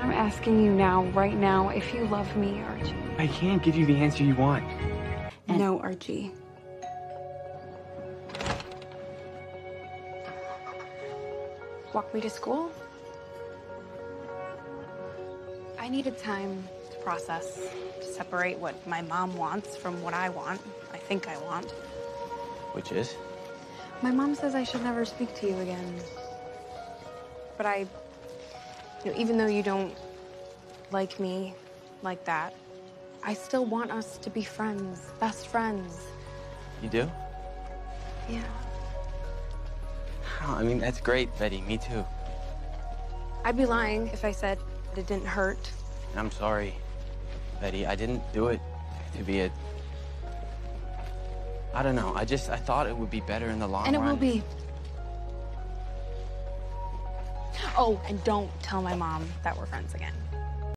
I'm asking you now, right now, if you love me, Archie. I can't give you the answer you want. No, Archie. Walk me to school? I needed time to process, to separate what my mom wants from what I want, I think I want. Which is? My mom says I should never speak to you again. But I, you know, even though you don't like me like that, I still want us to be friends, best friends. You do? Yeah. Oh, I mean, that's great, Betty. Me too. I'd be lying if I said it didn't hurt. And I'm sorry, Betty. I didn't do it to be a. I don't know. I just I thought it would be better in the long And it run. will be. Oh, and don't tell my mom that we're friends again.